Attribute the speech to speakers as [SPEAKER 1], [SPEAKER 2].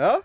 [SPEAKER 1] Huh?